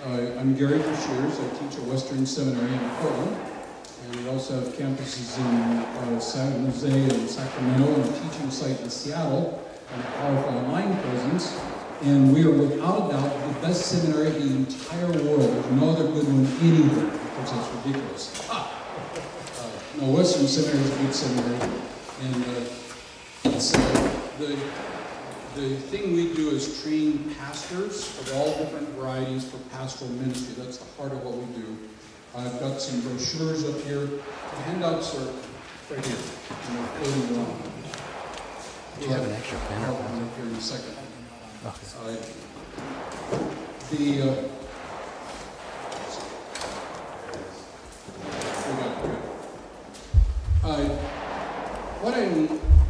Uh, I'm Gary Breshears. I teach at Western Seminary in Portland. And we also have campuses in uh, San Jose and Sacramento and a teaching site in Seattle and a powerful online presence. And we are without a doubt the best seminary in the entire world. There's no other good one anywhere because that's ridiculous. Ah. Uh, no, Western Seminary is a good seminary. And it's, uh, the the thing we do is train pastors of all different varieties for pastoral ministry. That's the heart of what we do. I've got some brochures up here. The handouts are right here. And they're floating around. Do you have an extra pen I'll one up here in a second. Okay. Uh, the uh, we got it. Uh, what I,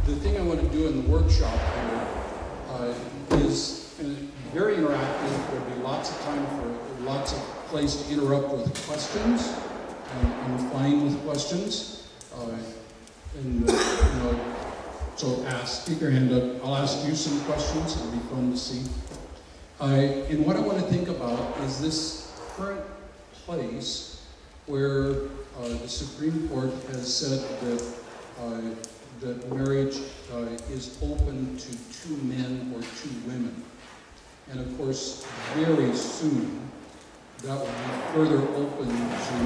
the thing I want to do in the workshop here uh, is uh, very interactive. There'll be lots of time for lots of place to interrupt with questions. I'm fine with questions. Uh, and uh, you know, so ask, keep your hand up. I'll ask you some questions. It'll be fun to see. And what I want to think about is this current place where uh, the Supreme Court has said that uh, that marriage uh, is open to two men or two women. And of course, very soon, that will be further open to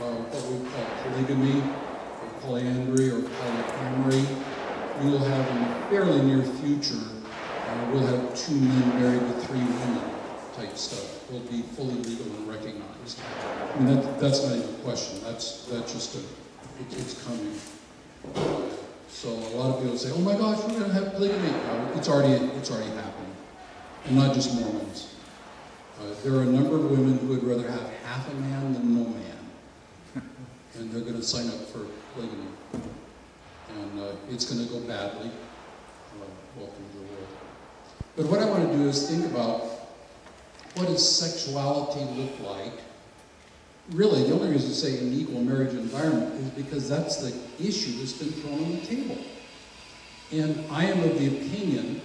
uh, what we call polygamy, or polyandry, or polyamory. We will have in the fairly near future, uh, we'll have two men married to three women type stuff. Will be fully legal and recognized. I mean, that, that's not even a question. That's, that's just a, it, it's coming. So a lot of people say, "Oh my gosh, we're going to have polygamy." Uh, it's already it's already happening, and not just Mormons. Uh, there are a number of women who would rather have half a man than no man, and they're going to sign up for polygamy, and uh, it's going to go badly. Uh, welcome to the world. But what I want to do is think about what does sexuality look like really, the only reason to say an equal marriage environment is because that's the issue that's been thrown on the table. And I am of the opinion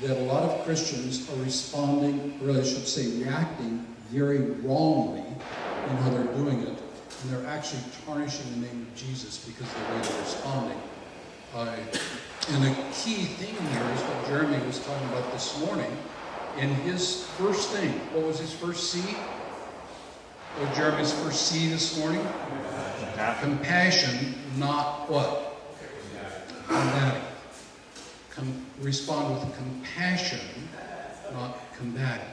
that a lot of Christians are responding, or I should say reacting, very wrongly in how they're doing it. And they're actually tarnishing the name of Jesus because of the way they're responding. Uh, and a key thing here is what Jeremy was talking about this morning. In his first thing, what was his first C? What Jeremy's first C this morning? Compassion, not what? Combating. Com respond with compassion, not combative.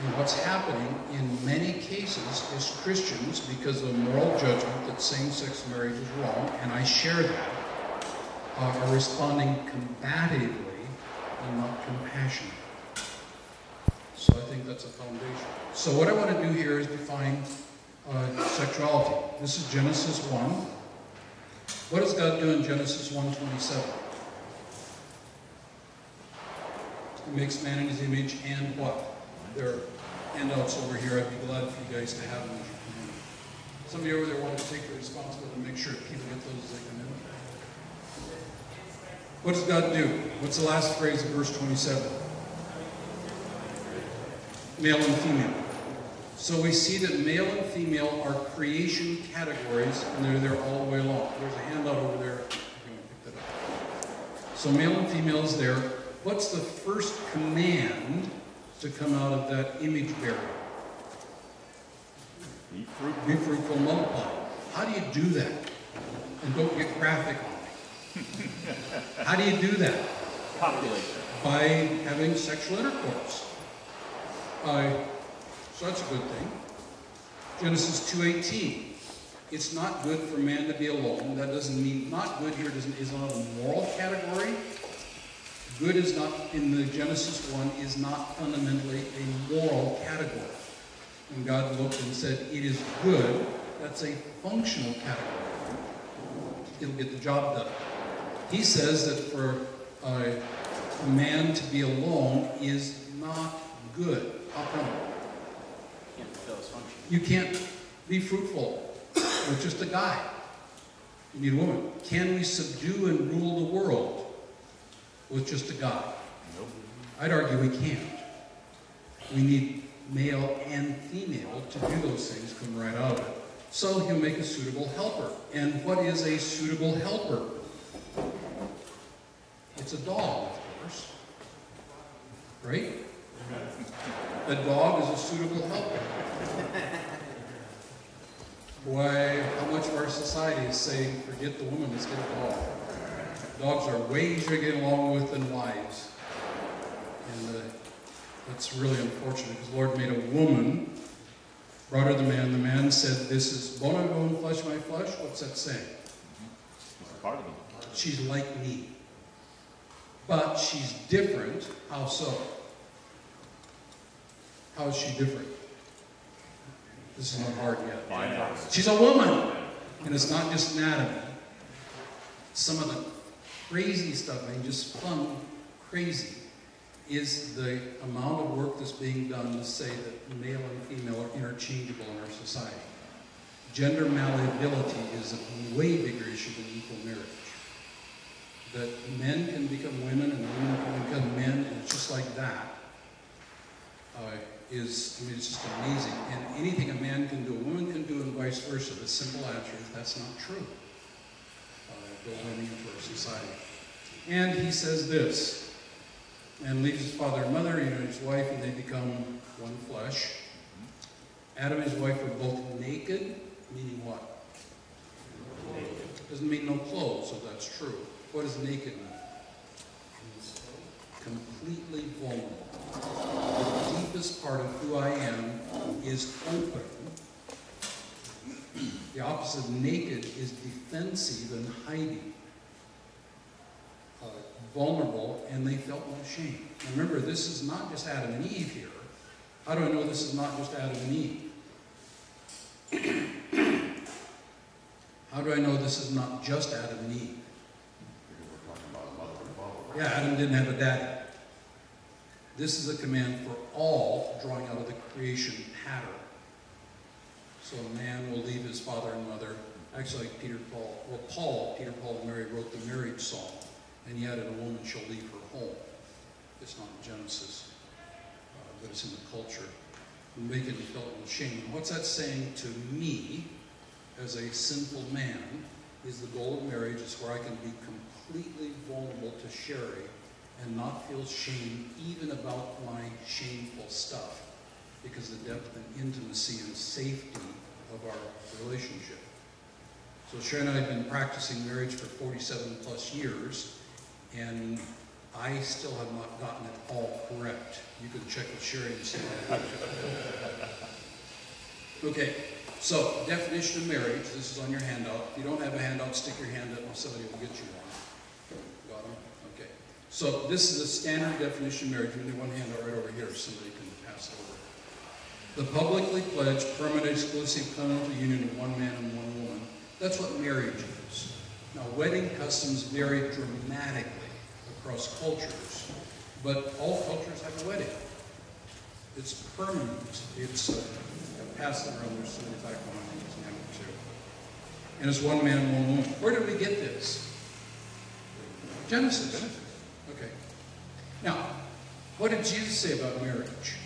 And what's happening in many cases is Christians, because of moral judgment that same-sex marriage is wrong, and I share that, uh, are responding combatively and not compassionately. So I think that's a foundation. So what I want to do here is define uh, sexuality. This is Genesis 1. What does God do in Genesis 1.27? He makes man in his image and what? There are handouts over here. I'd be glad for you guys to have them as you come in. Some of you over there want to take the responsibility and make sure people get those as they come in. What does God do? What's the last phrase of verse 27? Male and female. So we see that male and female are creation categories, and they're there all the way along. There's a handout over there. If you pick that up. So male and female is there. What's the first command to come out of that image bearer? Be fruitful. Be fruitful, multiply. How do you do that? And don't get graphic on me. How do you do that? Populate. By having sexual intercourse. Uh, so that's a good thing. Genesis 2.18. It's not good for man to be alone. That doesn't mean, not good here doesn't, is not a moral category. Good is not, in the Genesis 1, is not fundamentally a moral category. When God looked and said, it is good, that's a functional category. It'll get the job done. He says that for a man to be alone is not good. How come? Can't fulfill his function. You can't be fruitful with just a guy. You need a woman. Can we subdue and rule the world with just a guy? Nope. I'd argue we can't. We need male and female to do those things come right out of it. So he'll make a suitable helper. And what is a suitable helper? It's a dog, of course. Right? A dog is a suitable helper. Boy, how much of our society is saying, forget the woman, let's get a dog. Dogs are way easier to get along with than wives. And uh, that's really unfortunate because the Lord made a woman, brought her the man. The man said, This is bone of bone, flesh my flesh. What's that saying? Part of them. She's like me. But she's different. How so? How is she different? This is not hard yet. She's a woman. And it's not just anatomy. Some of the crazy stuff, I mean, just fun, crazy, is the amount of work that's being done to say that male and female are interchangeable in our society. Gender malleability is a way bigger issue than equal marriage. That men can become women and women can become men, and it's just like that. Uh, is, I mean, it's just amazing. And anything a man can do, a woman can do, and vice versa. The simple answer is that's not true. Uh, going into our society. And he says this, and leaves his father and mother, you know, his wife, and they become one flesh. Adam and his wife were both naked, meaning what? Doesn't mean no clothes, so that's true. What does naked mean? Completely vulnerable. The deepest part of who I am is open. The opposite of naked is defensive and hiding. Uh, vulnerable, and they felt no shame. Now remember, this is not just Adam and Eve here. How do I know this is not just Adam and Eve? How do I know this is not just Adam and Eve? Yeah, Adam didn't have a daddy. This is a command for all drawing out of the creation pattern. So a man will leave his father and mother. Actually, Peter Paul, well, Paul, Peter, Paul, and Mary wrote the marriage song, and he added a woman shall leave her home. It's not in Genesis, uh, but it's in the culture. Making me feel no shame. And what's that saying to me, as a sinful man, is the goal of marriage is where I can be completely vulnerable to Sherry and not feel shame even about my shameful stuff because the depth and intimacy and safety of our relationship. So Sherry and I have been practicing marriage for 47 plus years, and I still have not gotten it all correct. You can check with Sherry and see. Okay, so definition of marriage, this is on your handout. If you don't have a handout, stick your hand up and somebody will get you one. So this is a standard definition of marriage. We need one hand right over here. So somebody can pass it over. The publicly pledged, permanent, exclusive covenantal union of one man and one woman. That's what marriage is. Now, wedding customs vary dramatically across cultures, but all cultures have a wedding. It's permanent. It's uh, pass it around. There's somebody back behind me. hand too. And it's one man, and one woman. Where did we get this? Genesis. Okay. Now, what did Jesus say about marriage?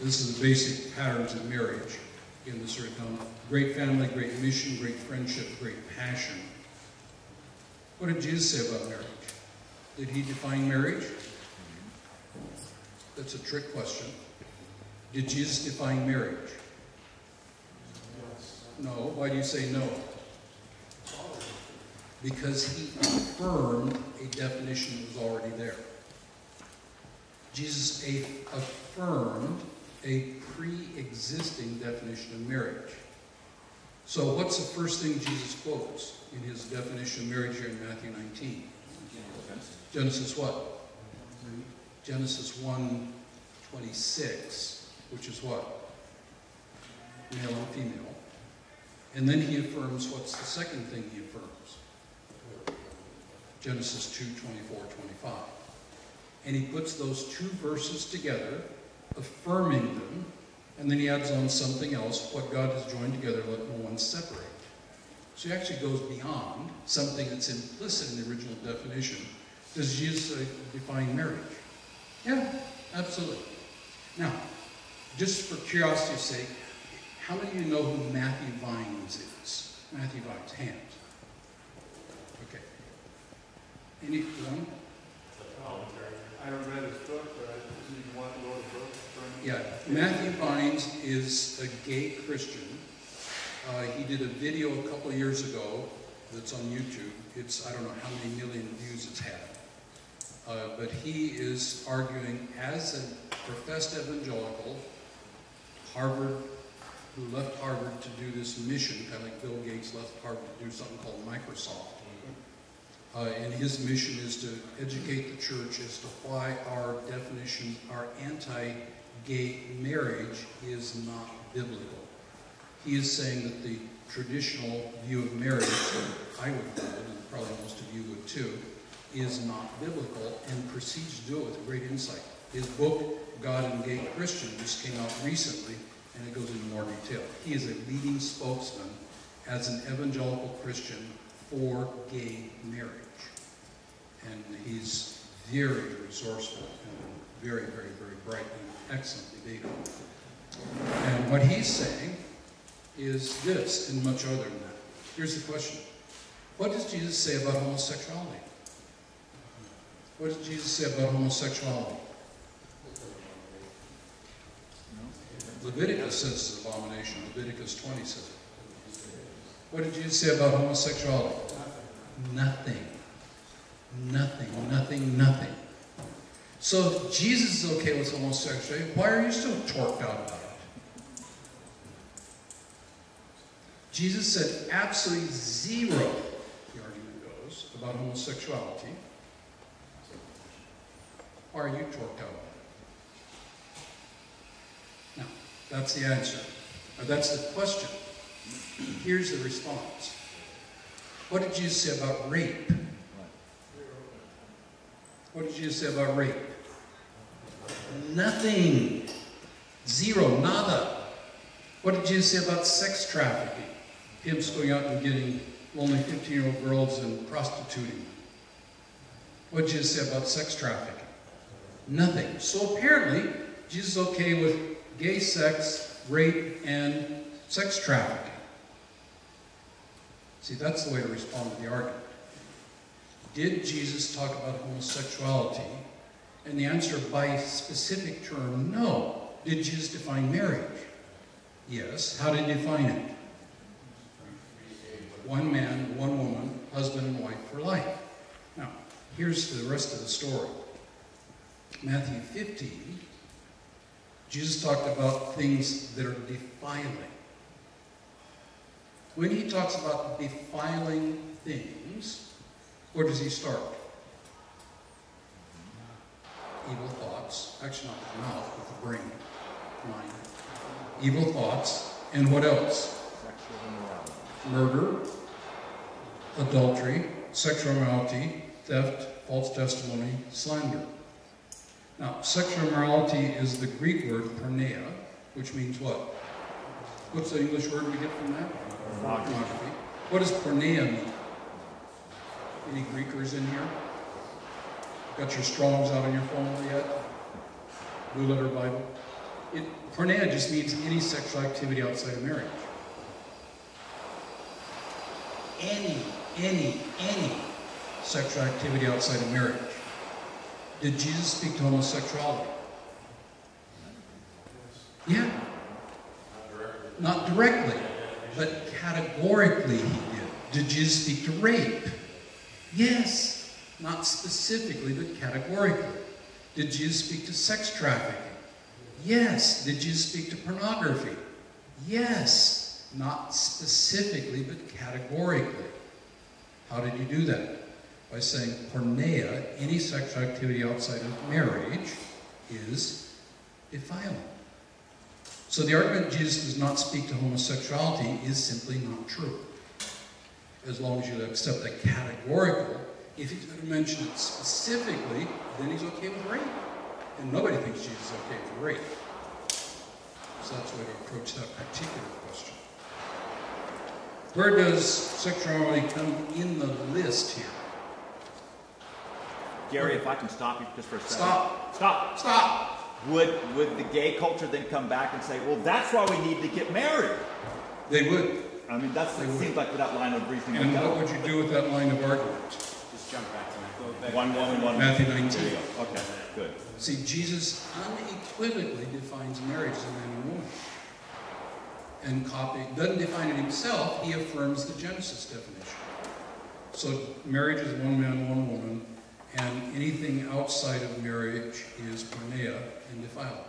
This is the basic patterns of marriage in the written. Great family, great mission, great friendship, great passion. What did Jesus say about marriage? Did he define marriage? That's a trick question. Did Jesus define marriage? No. Why do you say no? Because he affirmed a definition that was already there. Jesus affirmed a pre-existing definition of marriage. So what's the first thing Jesus quotes in his definition of marriage here in Matthew 19? Genesis what? Genesis 1, 26, which is what? Male and female. And then he affirms what's the second thing he affirms? Genesis 2, 24, 25. And he puts those two verses together, affirming them, and then he adds on something else, what God has joined together, let no one separate. So he actually goes beyond something that's implicit in the original definition. Does Jesus define marriage? Yeah, absolutely. Now, just for curiosity's sake, how many of you know who Matthew Vines is? Matthew Vines, hands. Okay. I haven't read his book, but I just want to go to the book. Yeah, Matthew Vines is a gay Christian. Uh, he did a video a couple years ago that's on YouTube. It's, I don't know how many million views it's had. Uh, but he is arguing as a professed evangelical, Harvard, who left Harvard to do this mission, kind of like Bill Gates left Harvard to do something called Microsoft. Uh, and his mission is to educate the church as to why our definition, our anti-gay marriage is not biblical. He is saying that the traditional view of marriage, I would hold, and probably most of you would too, is not biblical and proceeds to do it with great insight. His book, God and Gay Christian, just came out recently and it goes into more detail. He is a leading spokesman as an evangelical Christian for gay marriage. And he's very resourceful and very, very, very bright and excellent debater. And what he's saying is this, and much other than that. Here's the question. What does Jesus say about homosexuality? What does Jesus say about homosexuality? Leviticus says it's an abomination. Leviticus 20 says it. What did Jesus say about homosexuality? Nothing. Nothing, nothing, nothing. So if Jesus is okay with homosexuality, why are you still torqued out about it? Jesus said absolutely zero, the argument goes, about homosexuality. Are you torqued out about it? Now, that's the answer. Or that's the question. Here's the response. What did Jesus say about rape? What did Jesus say about rape? Nothing. Zero. Nada. What did Jesus say about sex trafficking? Pimps going out and getting lonely 15-year-old girls and prostituting. What did Jesus say about sex trafficking? Nothing. So apparently, Jesus is okay with gay sex, rape, and sex trafficking. See, that's the way to respond to the argument. Did Jesus talk about homosexuality? And the answer by specific term, no. Did Jesus define marriage? Yes. How did he define it? One man, one woman, husband and wife for life. Now, here's the rest of the story. Matthew 15, Jesus talked about things that are defiling. When he talks about defiling things, where does he start? Evil thoughts. Actually, not the mouth, but the brain, mind. Evil thoughts. And what else? Sexual immorality. Murder, adultery, sexual immorality, theft, false testimony, slander. Now, sexual immorality is the Greek word porneia, which means what? What's the English word we get from that? Pornography. What does porneia mean? Any Greekers in here? Got your Strongs out on your phone yet? Blue Letter Bible? It, porneia just means any sexual activity outside of marriage. Any, any, any sexual activity outside of marriage. Did Jesus speak to homosexuality? Yeah. Not directly, but categorically he did. Did Jesus speak to rape? Yes. Not specifically, but categorically. Did Jesus speak to sex trafficking? Yes. Did Jesus speak to pornography? Yes. Not specifically, but categorically. How did you do that? By saying porneia, any sexual activity outside of marriage, is defiling. So the argument Jesus does not speak to homosexuality is simply not true. As long as you accept the categorical, if he's going to mention it specifically, then he's okay with rape. And nobody thinks Jesus is okay with rape. So that's the way to approach that particular question. Where does sexuality come in the list here? Gary, if I can stop you just for a second. Stop. Stop. Stop! Would would the gay culture then come back and say, well, that's why we need to get married? They would. I mean, that's They it would. seems like that line of reasoning. And what would you do with that line of argument? Just jump back to that. Go back. One woman, one Matthew 19. go. Okay, good. See, Jesus unequivocally defines marriage as a man and woman. And copy, doesn't define it himself, he affirms the Genesis definition. So marriage is one man, one woman, and anything outside of marriage is porneia and defiled.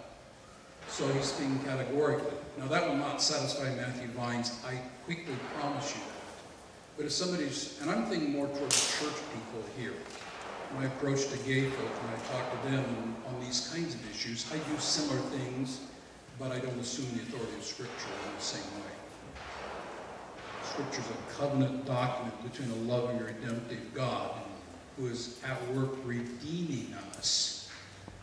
So he's speaking categorically. Now that will not satisfy Matthew Vines, I quickly promise you that. But if somebody's, and I'm thinking more towards church people here, my approach to gay folk when I talk to them on these kinds of issues, I do similar things, but I don't assume the authority of Scripture in the same way. Scripture is a covenant document between a loving, redemptive God who is at work redeeming us.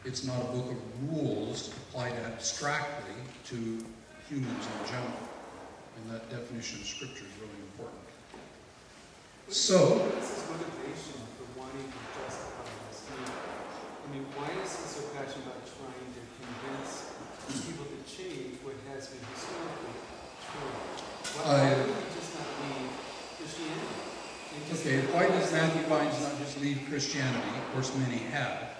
It's not a book of rules applied abstractly to humans in general. And that definition of Scripture is really important. So, What's his motivation for wanting to justify this? I mean, why is he so passionate about trying to convince people to change what has been historically true? Why I- would he just not leave Christianity? and just- Okay, why does Matthew Vines not just leave Christianity? Of course, many have.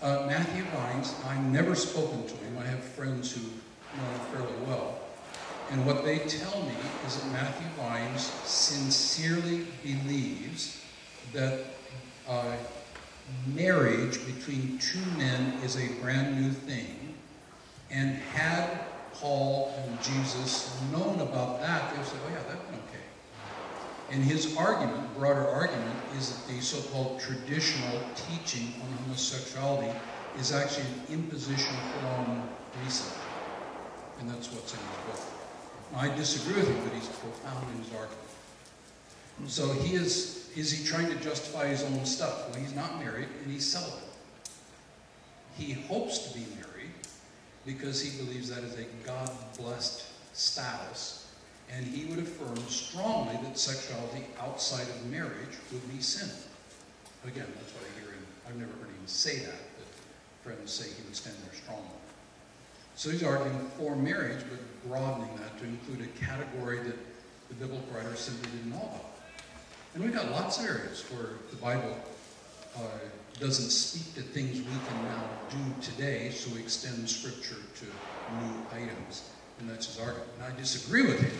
Uh, Matthew Vines, I've never spoken to him. I have friends who know him fairly well. And what they tell me is that Matthew Vines sincerely believes that uh, marriage between two men is a brand new thing. And had Paul and Jesus known about that, they would say, oh yeah, that'd been okay. And his argument, broader argument, is that the so-called traditional teaching on homosexuality is actually an imposition on recently. And that's what's in his book. I disagree with him, but he's profound in his argument. So he is, is he trying to justify his own stuff? Well, he's not married and he's celibate. He hopes to be married because he believes that is a God-blessed status and he would affirm strongly that sexuality outside of marriage would be sin. Again, that's what I hear him. I've never heard him say that, but friends say he would stand there strongly. So he's arguing for marriage, but broadening that to include a category that the biblical writers simply didn't know about. And we've got lots of areas where the Bible uh, doesn't speak to things we can now do today, so we extend Scripture to new items. And that's his argument. And I disagree with him,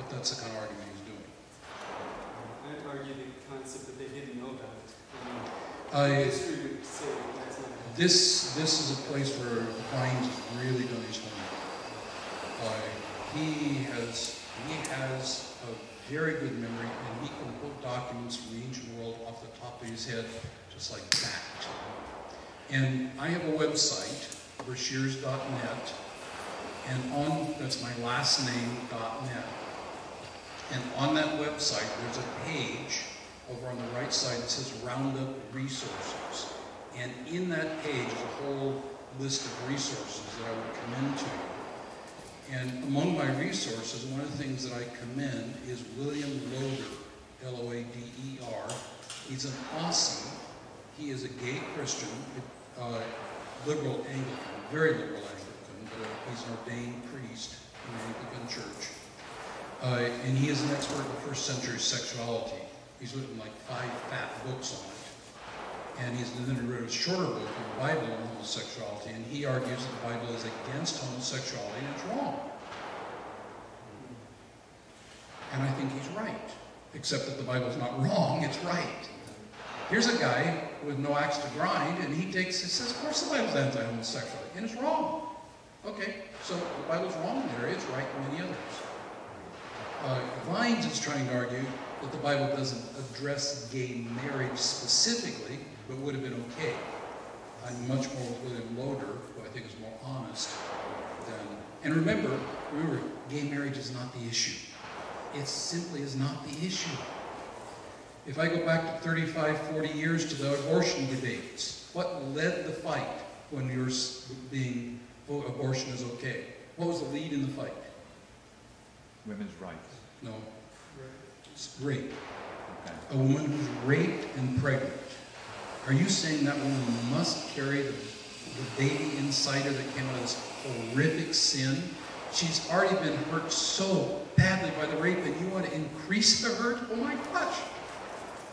but that's the kind of argument he's doing. I'd argue the concept that they didn't know about it. I- mean, history would say that's not. This, this is a place where Vines has really done his homework. Uh, he has, he has a very good memory, and he can quote documents from the ancient world off the top of his head, just like that. And I have a website, breshears.net, and on, that's my last name, .net. And on that website, there's a page over on the right side that says Roundup Resources. And in that page is a whole list of resources that I would commend to you. And among my resources, one of the things that I commend is William Loader, L-O-A-D-E-R. He's an Aussie. He is a gay Christian, uh, liberal Anglican, very liberal Anglican, but he's an ordained priest in the Anglican Church. Uh, and he is an expert in first century sexuality. He's written like five fat books on it. And he's then wrote a shorter book, on the Bible on homosexuality, and he argues that the Bible is against homosexuality and it's wrong. And I think he's right, except that the Bible's not wrong, it's right. Here's a guy with no axe to grind, and he takes, he says, of course the Bible's anti-homosexuality, and it's wrong. Okay, so the Bible's wrong in there, it's right in many others. Uh, Vines is trying to argue that the Bible doesn't address gay marriage specifically, but would have been okay. I'm much more with William Loader, who I think is more honest than. And remember, remember, gay marriage is not the issue. It simply is not the issue. If I go back to 35, 40 years to the abortion debates, what led the fight when you were being, oh, abortion is okay? What was the lead in the fight? Women's rights. No, it's rape. A woman who's raped and pregnant. Are you saying that woman must carry the the baby inside her that came out of this horrific sin. She's already been hurt so badly by the rape, and you want to increase the hurt? Oh my gosh.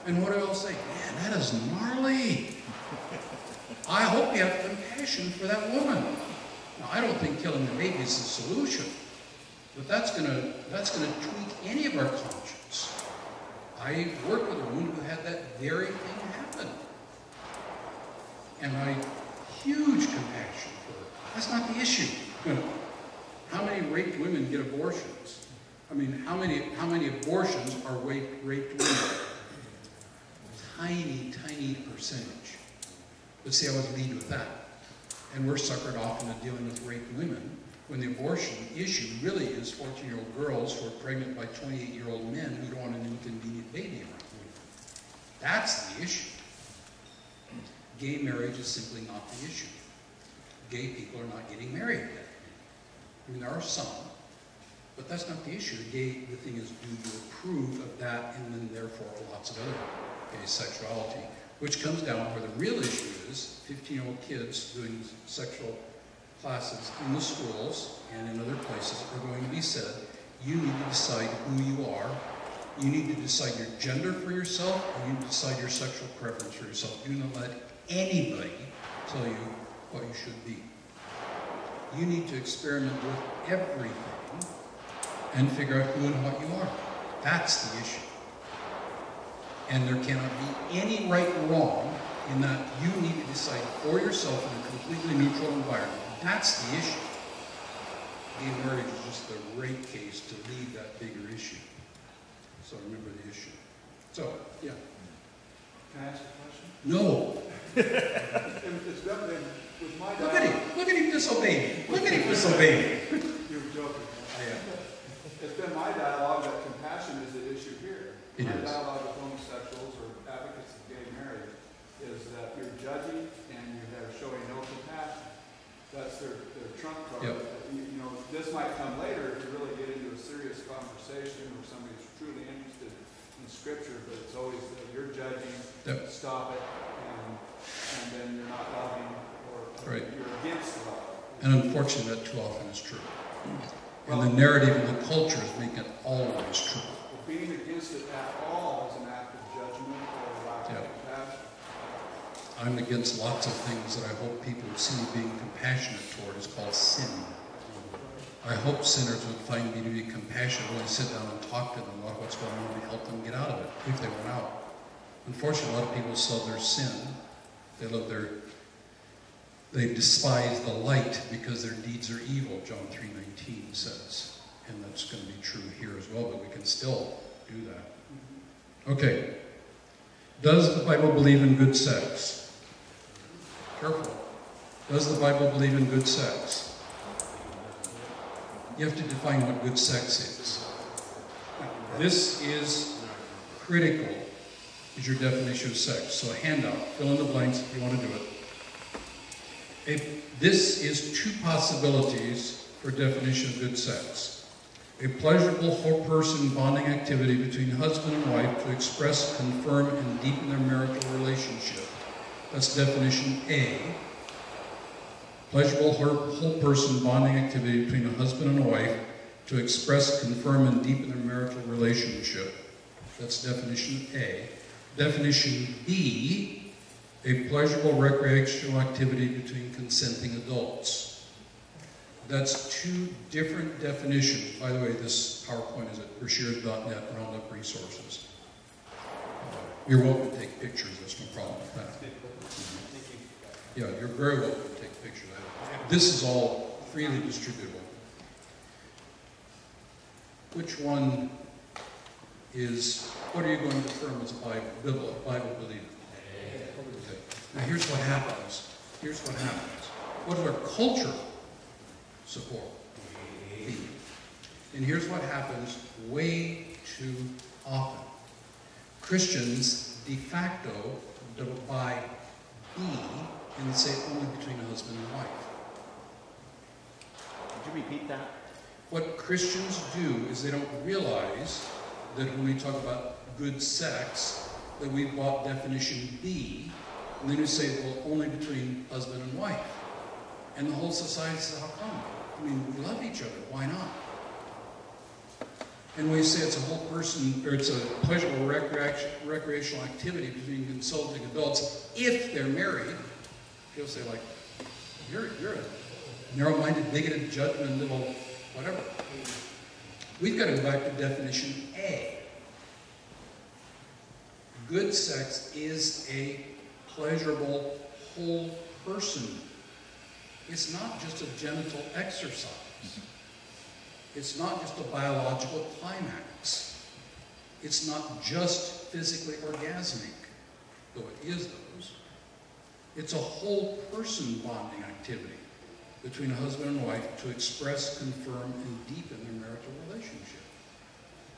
And what do I say? Man, that is gnarly. I hope you have compassion for that woman. Now, I don't think killing the baby is the solution, but that's gonna that's gonna tweak any of our conscience. I worked with a woman who had that very thing happen, and I huge compassion for her. That's not the issue. How many raped women get abortions? I mean, how many how many abortions are raped, raped women? Tiny, tiny percentage. Let's see, I was lead with that. And we're suckered off into dealing with raped women when the abortion issue really is 14-year-old girls who are pregnant by 28-year-old men who don't want an inconvenient baby around. That's the issue. Gay marriage is simply not the issue. Gay people are not getting married yet. I mean, there are some, but that's not the issue. The gay, the thing is, do you approve of that and then therefore lots of other gay sexuality? Which comes down where the real issue is 15-year-old kids doing sexual classes in the schools and in other places are going to be said, you need to decide who you are. You need to decide your gender for yourself, and you need to decide your sexual preference for yourself. Do not let anybody tell you what you should be. You need to experiment with everything and figure out who and what you are. That's the issue. And there cannot be any right or wrong in that you need to decide for yourself in a completely neutral environment. That's the issue. Gay marriage is just the right case to lead that bigger issue. So remember the issue. So, yeah. Can I ask a question? No. It's definitely, with my Look at him. Look at him disobeying. Look at him disobeying. You're joking. I am. It's been my dialogue that compassion is the issue here. It My is. dialogue with homosexuals or advocates of gay marriage is that you're judging and you are showing no compassion. That's their, their trump card. Yep. You, you know, this might come later if you really get into a serious conversation or somebody's truly interested in scripture, but it's always that you're judging, Yep. stop it, and, and then you're not loving or Right. you're against love. And unfortunately, that too often is true. And the narrative and the culture is making it always true. Well, being against it at all is an act of judgment or lack Yeah. of compassion. I'm against lots of things that I hope people see being compassionate toward is called sin. I hope sinners would find me to be compassionate when I sit down and talk to them about what's going on and help them get out of it, if they want out. Unfortunately, a lot of people love their sin. They love their, they despise the light because their deeds are evil, John 3.19 says. And that's going to be true here as well, but we can still do that. Okay. Does the Bible believe in good sex? Careful. Does the Bible believe in good sex? You have to define what good sex is. This is critical, is your definition of sex. So a handout, fill in the blanks if you want to do it. A, this is two possibilities for definition of good sex. A pleasurable whole-person bonding activity between husband and wife to express, confirm, and deepen their marital relationship. That's definition A. Pleasurable whole-person bonding activity between a husband and a wife to express, confirm, and deepen their marital relationship. That's definition A. Definition B, a pleasurable recreational activity between consenting adults. That's two different definitions. By the way, this PowerPoint is at Breshears.net Roundup Resources. You're welcome to take pictures, there's no problem with that. Yeah, you're very welcome to take a picture of that. This is all freely distributable. Which one is, what are you going to affirm as a Bible, Bible, believer? Okay. Now here's what happens. Here's what happens. What does our culture support? B. And here's what happens way too often. Christians de facto don't B and say only between a husband and wife. Could you repeat that? What Christians do is they don't realize that when we talk about good sex, that we've bought definition B, and then we say, well, only between husband and wife. And the whole society says, how come? I mean, we love each other. Why not? And we say it's a whole person, or it's a pleasurable recreation, recreational activity between consulting adults if they're married. He'll say like, you're, you're a narrow-minded, bigoted, judgment, little whatever. We've got to go back to definition A. Good sex is a pleasurable whole person. It's not just a genital exercise. It's not just a biological climax. It's not just physically orgasmic, though it is those. It's a whole person bonding activity between a husband and wife to express, confirm, and deepen their marital relationship.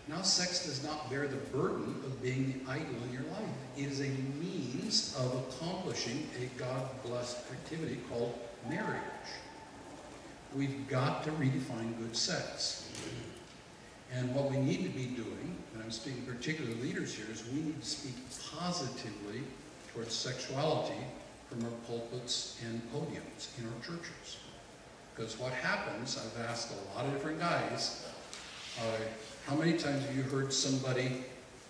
Now, sex does not bear the burden of being the idol in your life. It is a means of accomplishing a God-blessed activity called marriage. We've got to redefine good sex. And what we need to be doing, and I'm speaking particularly to leaders here, is we need to speak positively towards sexuality from our pulpits and podiums in our churches. Because what happens, I've asked a lot of different guys, uh, how many times have you heard somebody,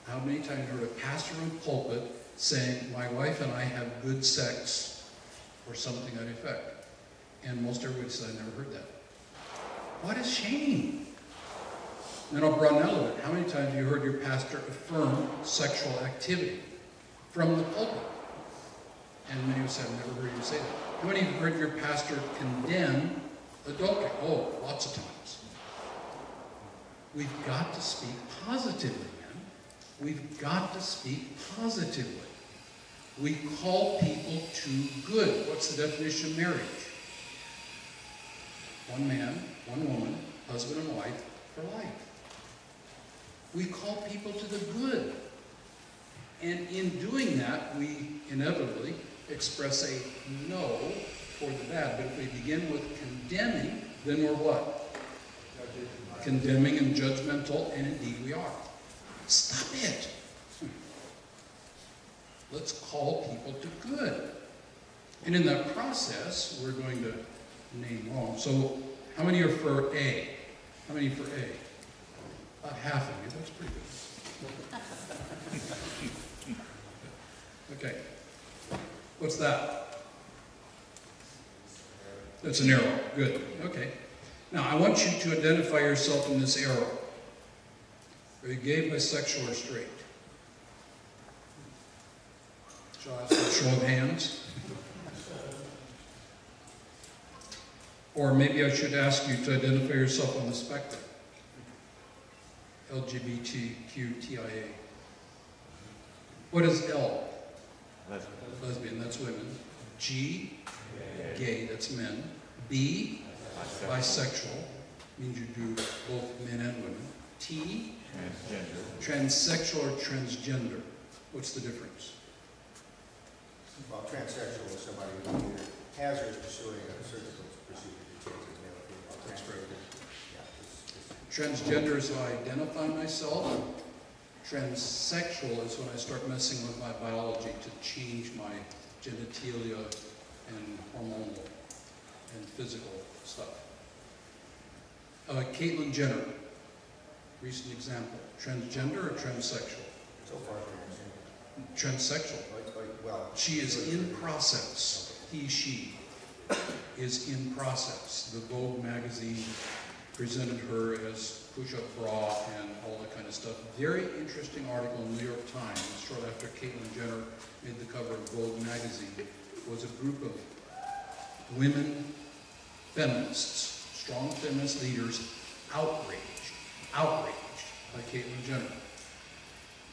how many times have you heard a pastor in a pulpit saying, my wife and I have good sex, or something to that effect? And most everybody says, I never heard that. What a shame. Then I'll broaden out a little. How many times have you heard your pastor affirm sexual activity from the pulpit? And many of us have never heard you say that. How many have heard your pastor condemn adultery? Oh, lots of times. We've got to speak positively, man. We've got to speak positively. We call people to good. What's the definition of marriage? One man, one woman, husband and wife for life. We call people to the good. And in doing that, we inevitably express a no for the bad. But if we begin with condemning, then we're what? Condemning and judgmental, and indeed we are. Stop it. Let's call people to good. And in that process, we're going to name wrong. So how many are for A? How many for A? About half of you. That's pretty good. Okay. What's that? That's an arrow. Good. Okay. Now, I want you to identify yourself in this arrow. Are you gay, bisexual, or straight? Show of hands? Or maybe I should ask you to identify yourself on the spectrum. LGBTQTIA. What is L? Lesbian. Lesbian, that's women. G, gay, that's men. B, bisexual, means you do both men and women. T, Transgender. transsexual or transgender. What's the difference? Well, transsexual is somebody who either has or is pursuing a surgical procedure to change his male or female. That's Trans- right. Yeah, it's- it's- Transgender is how I identify myself. Transsexual is when I start messing with my biology to change my genitalia and hormonal and physical stuff. Uh, Caitlyn Jenner, recent example. Transgender or transsexual? So far, from Transsexual. well. She is in process. He, she is in process. The Vogue magazine presented her as push-up bra and all that kind of stuff. Very interesting article in the New York Times, short after Caitlyn Jenner made the cover of Vogue magazine, was a group of women feminists, strong feminist leaders, outraged, outraged by Caitlyn Jenner.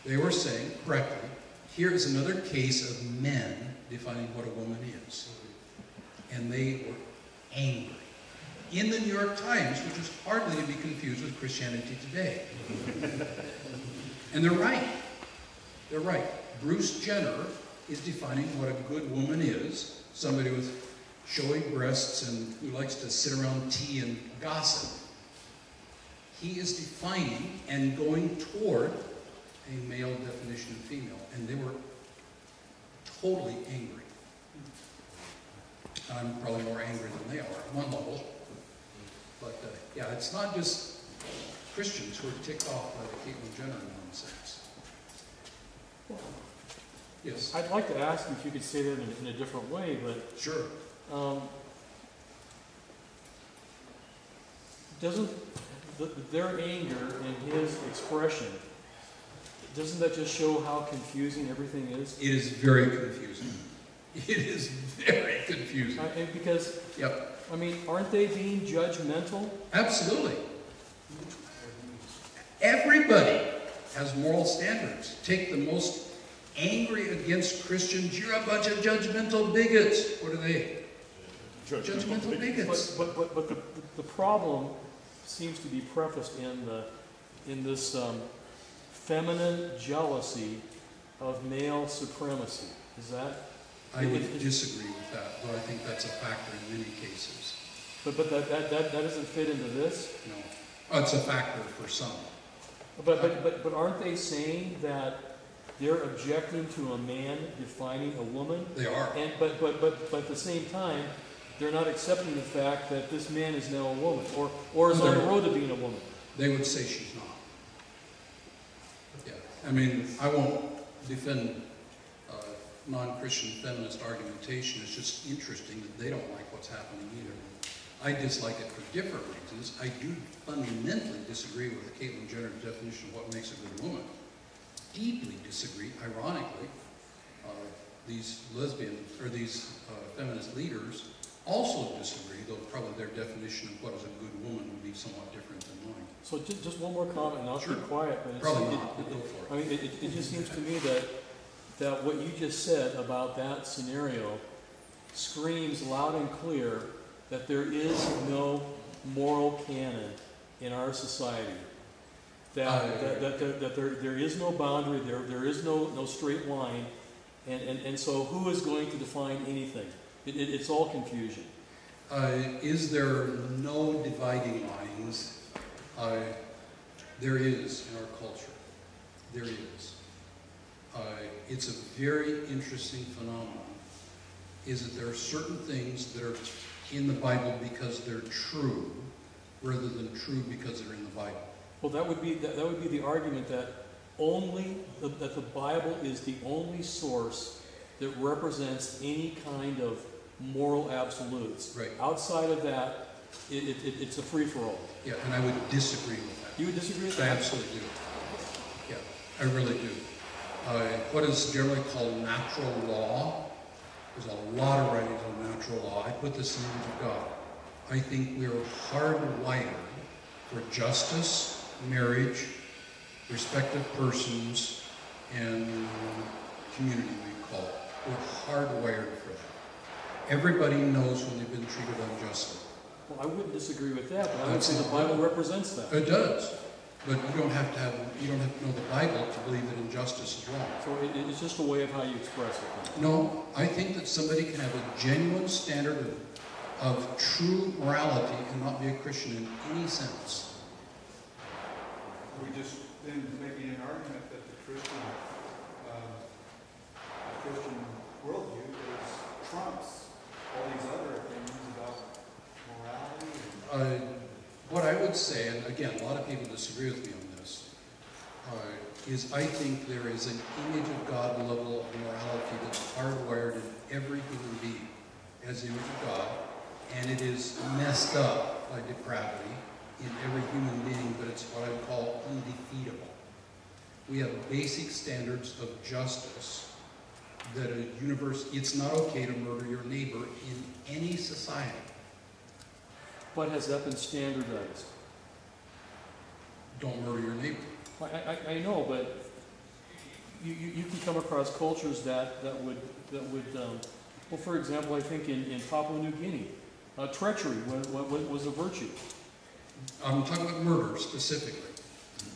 They were saying, correctly, here is another case of men defining what a woman is. And they were angry. In the New York Times, which is hardly to be confused with Christianity Today. and they're right. They're right. Bruce Jenner is defining what a good woman is, somebody with showy breasts and who likes to sit around tea and gossip. He is defining and going toward a male definition of female, and they were totally angry. I'm probably more angry than they are at one level. But, uh, yeah, it's not just Christians who are ticked off by the Caitlyn Jenner nonsense. Yes, I'd like to ask if you could say that in, in a different way, but sure. Um, Doesn't, the- their anger and his expression, doesn't that just show how confusing everything is? It is very confusing. It is very confusing. I- Because, Yep, I mean, aren't they being judgmental? absolutely. Everybody has moral standards. Take the most angry against Christians, you're a bunch of judgmental bigots. What are they? Judgmental bigots. But, but, but, but the, the problem seems to be prefaced in the, in this, um, feminine jealousy of male supremacy. Is that, I would disagree with that, though I think that's a factor in many cases. but, but that, that, that, that doesn't fit into this? No, Oh, it's a factor for some. But, but, but, but aren't they saying that they're objecting to a man defining a woman? They are. And, but, but, but, but at the same time, they're not accepting the fact that this man is now a woman, or, or is on the road to being a woman. They would say she's not. Yeah, I mean, I won't defend non-Christian feminist argumentation. It's just interesting that they don't like what's happening either. I dislike it for different reasons. I do fundamentally disagree with Caitlyn Jenner's definition of what makes a good woman. Deeply disagree, ironically. Uh, These lesbian, or these uh, feminist leaders also disagree, though probably their definition of what is a good woman would be somewhat different than mine. So just, just one more comment, and I'll Sure. keep quiet, but it's. Probably it- not, it- for it. I mean, it, it- it just seems to me that, that what you just said about that scenario screams loud and clear that there is no moral canon in our society. That, that, that, that, that there, there is no boundary, there, there is no, no straight line, and, and, and so who is going to define anything? It, it, it's all confusion. Uh, Is there no dividing lines? Uh, There is in our culture. There is. Uh, It's a very interesting phenomenon, is that there are certain things that are in the Bible because they're true, rather than true because they're in the Bible. Well, that would be, that, that would be the argument that only, that that the Bible is the only source that represents any kind of moral absolutes. Right. Outside of that, it, it, it- it's a free-for-all. Yeah, and I would disagree with that. You would disagree with I absolutely do. Yeah, I really do. Uh, What is generally called natural law, there's a lot of writings on natural law. I put this in the image of God. I think we are hardwired for justice, marriage, respect of persons, and community, we call it. We're hardwired for that. Everybody knows when they've been treated unjustly. Well, I wouldn't disagree with that, but I would say the Bible represents that. It does, but you don't have to have, you don't have to know the Bible to believe that injustice is wrong. So it, it's just a way of how you express it. No, I think that somebody can have a genuine standard of, of true morality and not be a Christian in any sense. We just then making an argument that the Christian, uh, Christian worldview is trumps all these other opinions about morality and Uh, What I would say, and again, a lot of people disagree with me on this, uh, is I think there is an image of God level of morality that's hardwired in every human being as the image of God, and it is messed up by depravity in every human being, but it's what I would call undefeatable. We have basic standards of justice that a universe, it's not okay to murder your neighbor in any society. But has that been standardized? Don't murder your neighbor. I, I, I know, but you, you, you can come across cultures that, that would, that would, um, well, for example, I think in, in Papua New Guinea, uh, treachery was a virtue. I'm talking about murder specifically.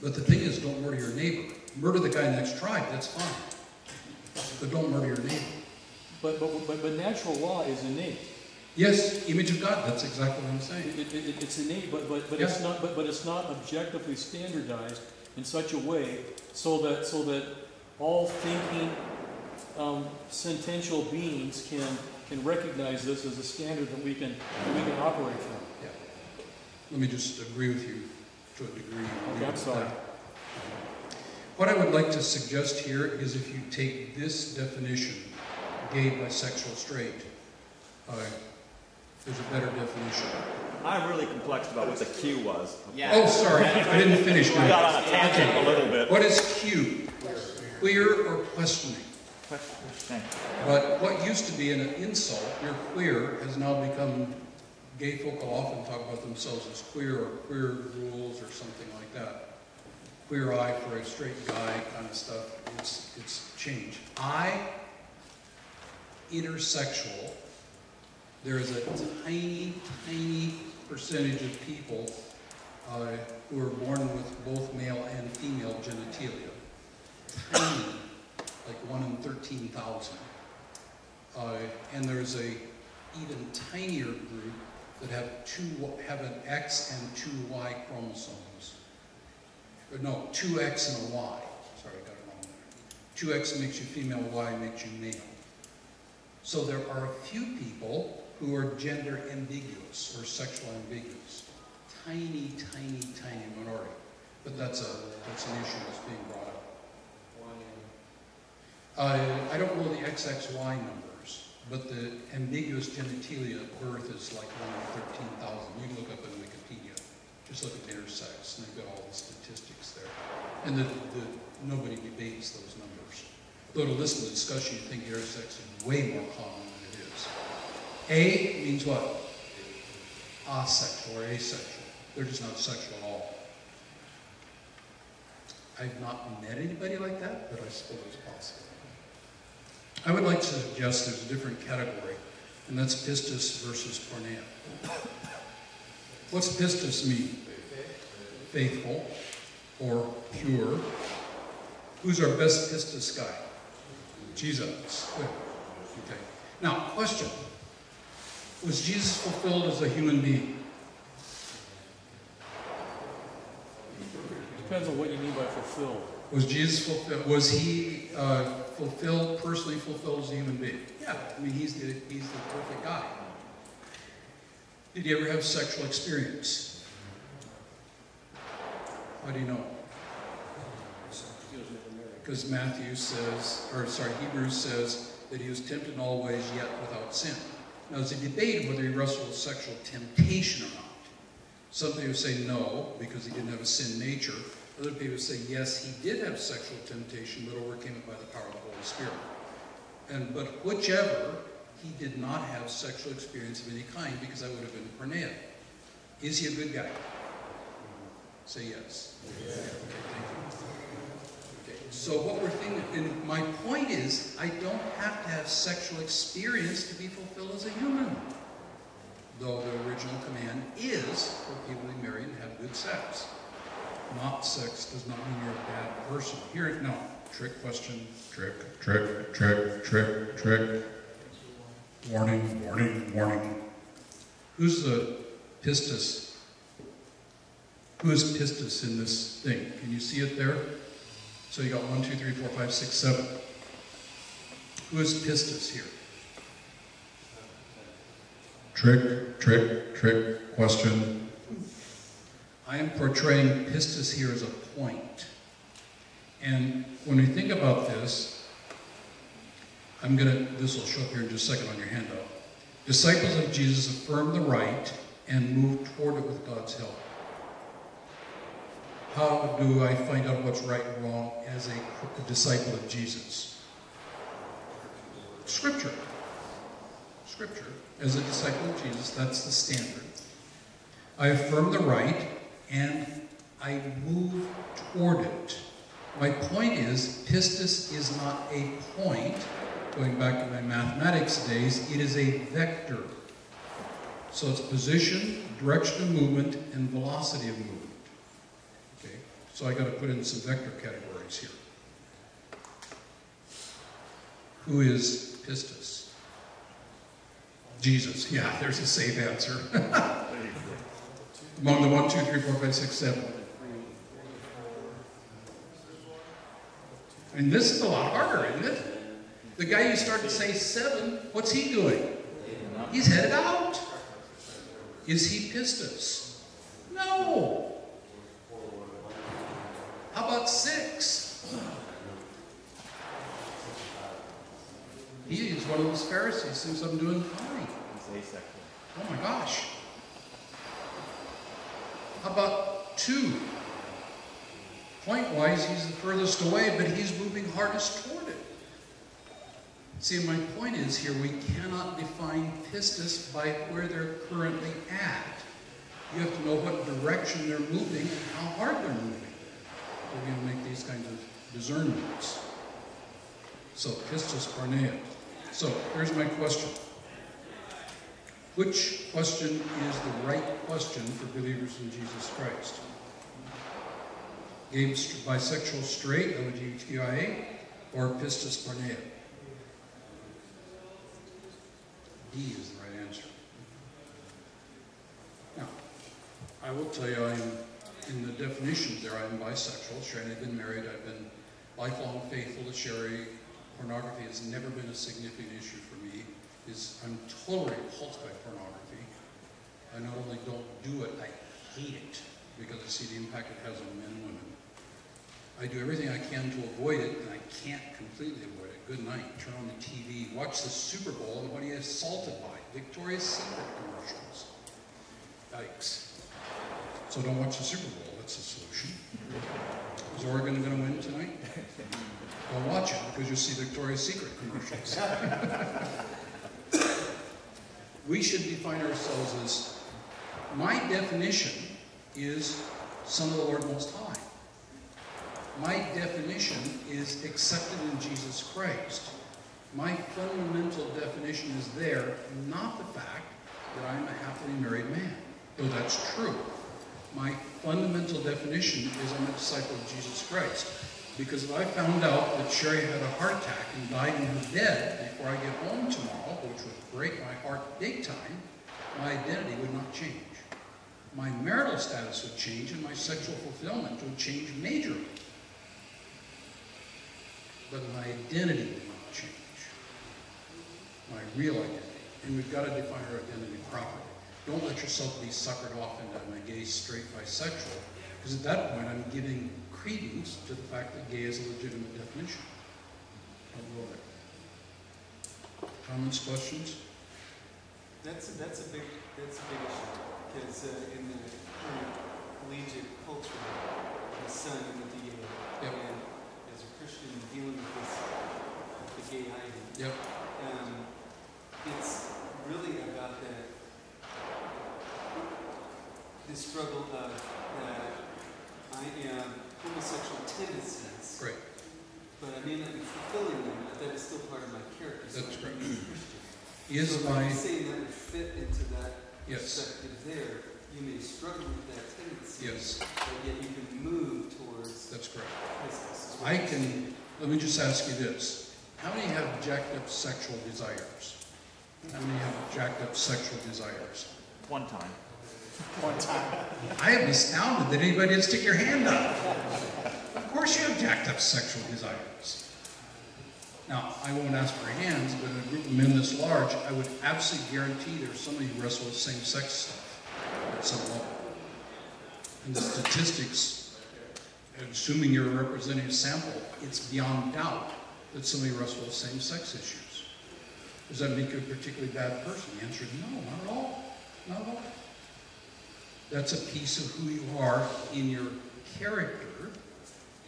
But the thing is, don't murder your neighbor. Murder the guy next tribe, that's fine. But don't murder your neighbor. But, but, but, but natural law is innate. Yes, image of God, that's exactly what I'm saying. It, it, it, it's innate, but, but, but it's not, but, but it's not objectively standardized in such a way so that, so that all thinking, um, sentential beings can, and recognize this as a standard that we can, that we can operate from. Yeah. Let me just agree with you to a degree. Okay, I'm sorry. What I would like to suggest here is if you take this definition, gay, bisexual, straight, uh, there's a better definition. I'm really complexed about what the Q was. Yeah. Oh, sorry, I didn't finish We my. got on a tangent a little bit. What is Q? Queer or questioning? Thank. But what used to be an insult, you're queer, has now become, gay folk will often talk about themselves as queer or queer rules or something like that. Queer eye for a straight guy kind of stuff. It's, it's changed. I, intersexual, there is a tiny, tiny percentage of people uh, who are born with both male and female genitalia. Tiny, like one in 13,000. Uh, and there's a even tinier group that have two, have an X and two Y chromosomes. Or no, two X and a Y. Sorry, I got it wrong there. Two X makes you female, Y makes you male. So there are a few people who are gender ambiguous or sexual ambiguous. Tiny, tiny, tiny minority. But that's a, that's an issue that's being brought up. Uh, I don't know the XXY numbers, but the ambiguous genitalia at birth is like one in 13,000. You can look up in Wikipedia. Just look at intersex, and they've got all the statistics there. And the, the, nobody debates those numbers. Though to listen to the discussion, you think intersex is way more common. A means what? Asexual or asexual. They're just not sexual at all. I've not met anybody like that, but I suppose it's possible. I would like to suggest there's a different category, and that's pistis versus porneia. What's pistis mean? Faithful or pure. Who's our best pistis guy? Jesus. Okay. Now, question. Was Jesus fulfilled as a human being? Depends on what you mean by fulfilled. Was Jesus fulfilled? Was he uh, fulfilled, personally fulfilled as a human being? Yeah, I mean, he's the, he's the perfect guy. Did he ever have sexual experience? How do you know? Because Matthew says, or sorry, Hebrews says that he was tempted in all ways, yet without sin. Now, there's a debate whether he wrestled with sexual temptation or not. Some people say no, because he didn't have a sin nature. Other people say yes, he did have sexual temptation, but overcame it by the power of the Holy Spirit. And but whichever, he did not have sexual experience of any kind, because that would have been porneia. Is he a good guy? Say yes. You. Okay, so what we're thinking, and my point is, I don't have to have sexual experience to be fulfilled as a human. Though the original command is for people to marry and have good sex. Not sex does not mean you're a bad person. Here, no. Trick question. Trick, trick, trick, trick, trick. Warning, warning, warning. Who's the pistis? Who is pistis in this thing? Can you see it there? So you got one, two, three, four, five, six, seven. Who is pistis here? Trick, trick, trick, question. I am portraying pistis here as a point. And when we think about this, I'm going to, this will show up here in just a second on your handout. Disciples of Jesus affirm the right and move toward it with God's help. How do I find out what's right and wrong as a, disciple of Jesus? Scripture. Scripture. As a disciple of Jesus, that's the standard. I affirm the right and I move toward it. My point is, pistis is not a point, going back to my mathematics days, it is a vector. So it's position, direction of movement, and velocity of movement. So I got to put in some vector categories here. Who is pistis? Jesus. Yeah, there's a safe answer. Among the one, two, three, four, five, six, seven. And this is a lot harder, isn't it? The guy you start to say seven, what's he doing? He's headed out. Is he pistis? No. How about six? He is one of those Pharisees, thinks I'm doing fine. Oh my gosh. How about two? Point wise, he's the furthest away, but he's moving hardest toward it. See, my point is here, we cannot define pistis by where they're currently at. You have to know what direction they're moving and how hard they're moving. We're going to make these kinds of discernments. So, pistis porneia. So, here's my question. Which question is the right question for believers in Jesus Christ? Gay, bisexual, straight, LGBTIA, or pistis porneia? D is the right answer. Now, I will tell you, I'm in the definitions there. I'm bisexual. Sherry, I've been married. I've been lifelong faithful to Sherry. Pornography has never been a significant issue for me. Is I'm totally repulsed by pornography. I not only don't do it, I hate it because I see the impact it has on men and women. I do everything I can to avoid it, and I can't completely avoid it. Good night. Turn on the TV. Watch the Super Bowl, and what are you assaulted by? Victoria's Secret commercials. Yikes. So don't watch the Super Bowl. That's the solution. Is Oregon going to win tonight? Don't watch it because you'll see Victoria's Secret commercials. we should define ourselves as my definition is Son of the Lord Most High. My definition is accepted in Jesus Christ. My fundamental definition is there, not the fact that I'm a happily married man, though that's true. My fundamental definition is I'm a disciple of Jesus Christ. Because if I found out that Sherry had a heart attack and died in her bed before I get home tomorrow, which would break my heart big time, my identity would not change. My marital status would change and my sexual fulfillment would change majorly. But my identity would not change. My real identity. And we've got to define our identity properly. Don't let yourself be suckered off into am I gay, straight, bisexual, because at that point I'm giving credence to the fact that gay is a legitimate definition. Go there. Comments, questions? That's a, that's a big that's a big issue because uh, in the current collegiate culture, the son and the DA, Yep. and as a Christian dealing with this, with the gay item, Yep. um, it's really about that the struggle of that I am homosexual tendencies, Great. but I may not be fulfilling them, but that is still part of my character. so That's I'm correct. a Christian. Is so by my, saying that would fit into that Yes. perspective there, you may struggle with that tendency, yes, but yet you can move towards that's correct. Christ. I can, let me just ask you this. How many have jacked up sexual desires? How many have jacked up sexual desires? One time. I am astounded that anybody would stick your hand up. Of course you have jacked up sexual desires. Now, I won't ask for hands, but in a group of men this large, I would absolutely guarantee there's somebody who wrestles with same-sex stuff at some level. And the statistics, assuming you're a representative sample, it's beyond doubt that somebody wrestles with same-sex issues. Does that make you a particularly bad person? The answer is no, not at all. Not at all. That's a piece of who you are in your character.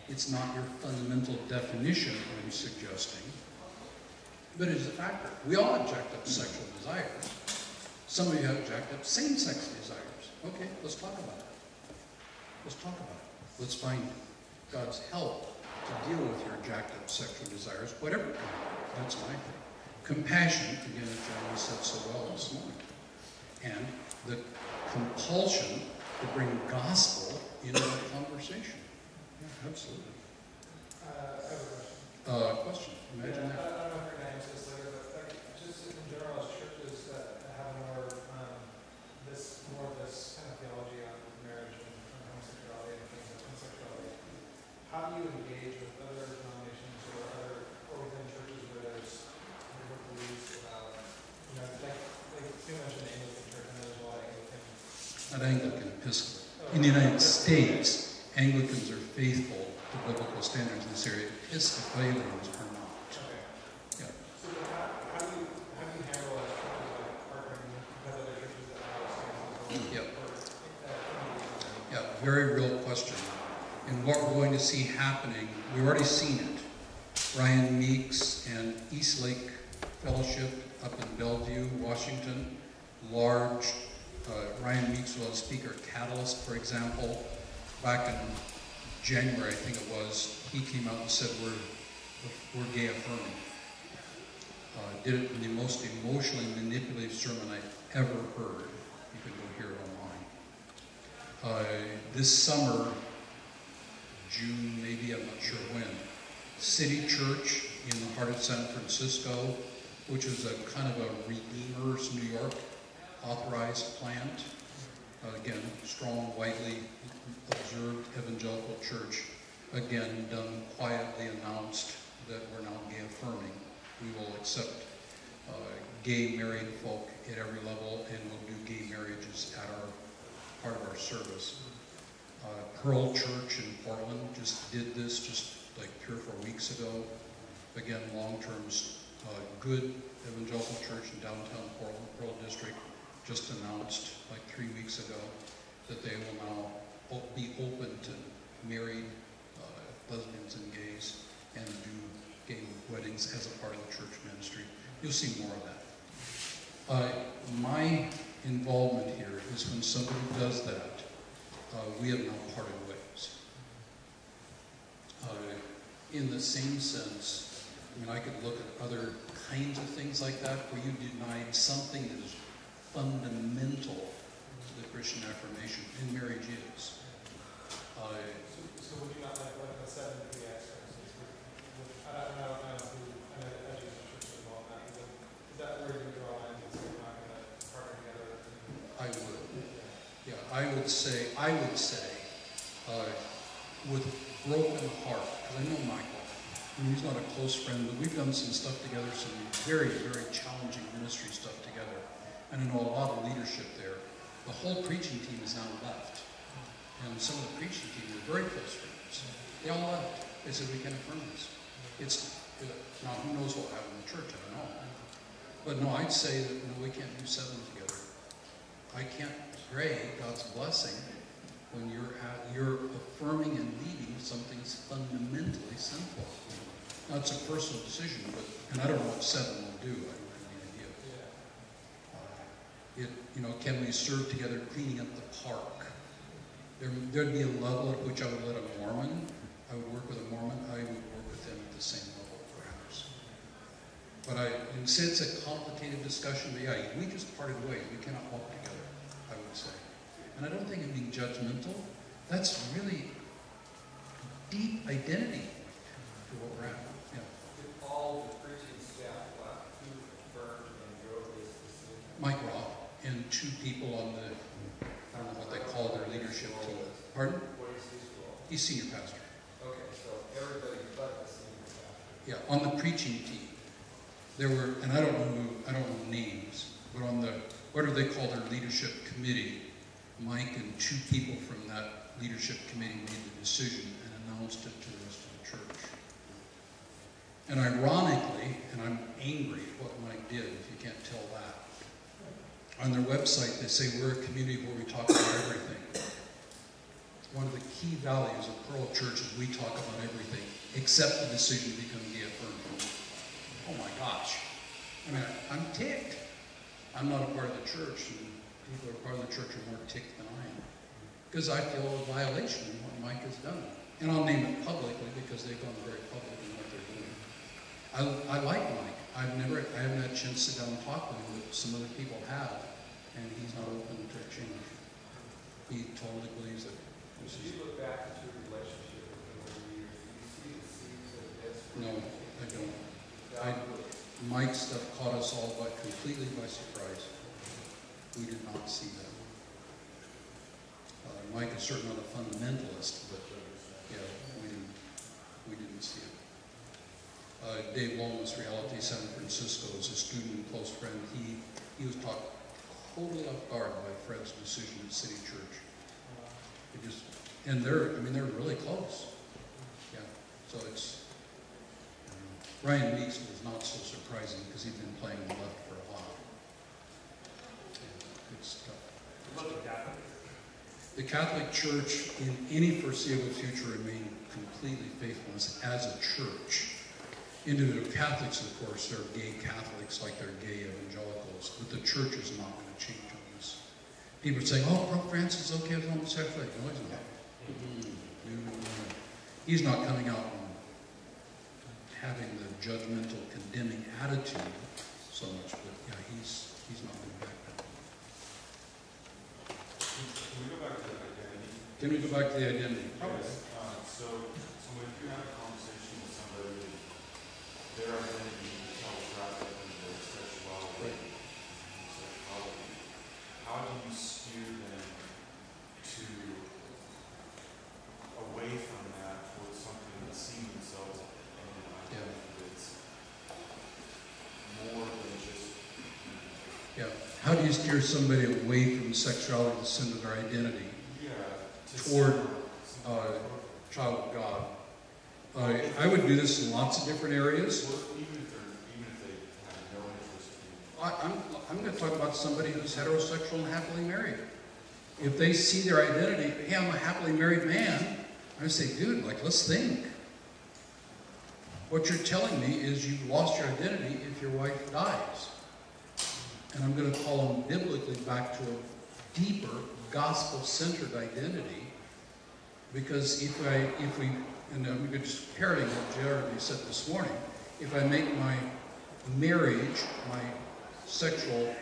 It's not your fundamental definition I'm suggesting, but it is a factor. We all have jacked up sexual desires. Some of you have jacked up same-sex desires. Okay, let's talk about it. Let's talk about it. Let's find God's help to deal with your jacked up sexual desires, whatever kind. That's my thing. Compassion, again, as Jeremy said so well this morning. And the compulsion to bring gospel into the conversation. Yeah, absolutely. Uh, I have a question. Uh, question, imagine that. I I don't know if you're gonna answer this later, but like, just in general, as churches that have more, um, this, more of this kind of theology on marriage and and homosexuality and things like homosexuality, how do you engage with other denominations or other, or within churches where there's different beliefs about, you know, like, like Anglican, Episcopal. In the United States, Anglicans are faithful to biblical standards in this area. Episcopalians are not. Yeah. So how, how do you, how do you handle as churches like partnering with other churches that have standards? Yep. Yeah, very real question. And what we're going to see happening, we've already seen it. Ryan Meeks and Eastlake Fellowship up in Bellevue, Washington, large, Ryan Meeks was speaker Catalyst, for example. Back in January, I think it was, he came out and said, we're, we're gay affirming. Uh, did it in the most emotionally manipulative sermon I've ever heard. You can go hear it online. Uh, this summer, June maybe, I'm not sure when, City Church in the heart of San Francisco, which is a kind of a Redeemer's New York authorized plant. Uh, again, strong, widely observed evangelical church. Again, done quietly announced that we're now gay affirming. We will accept uh, gay married folk at every level and we'll do gay marriages at our part of our service. Uh, Pearl Church in Portland just did this just like three or four weeks ago. Again, long-term, uh, good evangelical church in downtown Portland, Pearl District, just announced like three weeks ago that they will now be open to married uh, lesbians and gays and do gay weddings as a part of the church ministry. You'll see more of that. Uh, my involvement here is when somebody does that, uh, we have now parted ways. Uh, in the same sense, I mean, I could look at other kinds of things like that where you denied something that is fundamental to the Christian affirmation, and marriage is. Uh, So, so would you not like, like the seven degree Acts, for instance, would, would, I don't, don't, I don't know who, I know that Edgy is involved in that, is it- is that where you draw lines and say we're not gonna partner together? I would. Yeah, I would say, I would say, uh, with broken heart, because I know Michael, I mean, he's not a close friend, but we've done some stuff together, some very, very challenging ministry stuff together. And I know a lot of leadership there. The whole preaching team is now left. And some of the preaching team were very close friends. They all left. They said, we can't affirm this. It's, uh, now, who knows what happened in the church, I don't know. But no, I'd say that, no, we can't do seven together. I can't pray God's blessing when you're at, you're affirming and leading something's fundamentally sinful. Now, it's a personal decision, but, and I don't know what seven will do, I don't have any idea. Uh, It, you know, can we serve together cleaning up the park? There, there'd be a level at which I would let a Mormon, I would work with a Mormon, I would work with them at the same level, perhaps. But I, and since it's a complicated discussion, but yeah, we just parted ways, we cannot walk together, I would say. And I don't think I'm being judgmental, that's really deep identity to what we're at, yeah. Did all the preaching staff left who confirmed and drove this decision? Mike Roth and two people on the, I don't know what they call their leadership team. Pardon? What is his role? He's senior pastor. Okay, so everybody but the senior pastor. Yeah, on the preaching team, there were, and I don't know I don't know names, but on the, what do they call their leadership committee? Mike and two people from that leadership committee made the decision and announced it to the rest of the church. And ironically, and I'm angry at what Mike did, if you can't tell that, on their website, they say we're a community where we talk about everything. One of the key values of Pearl Church is we talk about everything, except the decision to become gay affirming. Oh my gosh. I mean, I'm ticked. I'm not a part of the church, and people who are part of the church are more ticked than I am. Because I feel a violation in what Mike has done. And I'll name it publicly because they've gone very public in what they're doing. I, I like Mike. I've never, I haven't had a chance to sit down and talk with him, but some other people have, and he's not open to change. He totally believes that this is, you look back at your relationship with him over the years, do you see the seeds of this? no, I don't. I, Down the road? Mike's stuff caught us all by, completely by surprise. We did not see that. Uh, Mike is certainly not a fundamentalist, but, uh, yeah, we didn't, we didn't see it. Uh, Dave Lomas, Reality San Francisco, is a student and close friend. He, he was talk, totally off guard by Fred's decision at City Church. It just, and they're, I mean, they're really close. Yeah, so it's, um, Ryan Meeks was not so surprising because he'd been playing the left for a while. Yeah, It's tough. The Catholic Church in any foreseeable future remain completely faithfulness as a church. Individual Catholics, of course, they're gay Catholics like they're gay evangelicals, but the church is not going to change on this. People say, oh, Pope Francis is okay with homosexuality. No, he's not. No, no, no. He's not coming out and having the judgmental, condemning attitude so much, but yeah, he's, he's not going to back down. Can we go back to the identity? Can we go back to the identity? Yes. Uh, so, so if you have a conversation with somebody, their identity tells right into their sexuality, sexuality, how do you steer them to away from that towards something that sees themselves in an identity that's more than just Yeah. How do you steer somebody away from sexuality to sin of their identity? yeah to Toward, uh, Child of God. I, I would do this in lots of different areas. Even if they're even if they have no interest I, I'm, I'm going to talk about somebody who's heterosexual and happily married. If they see their identity, hey, I'm a happily married man, I say, dude, like, let's think. What you're telling me is you've lost your identity if your wife dies. And I'm going to call them biblically back to a deeper, gospel-centered identity. Because if I, if we, and uh, I'm just parroting what Jeremy said this morning, if I make my marriage, my sexual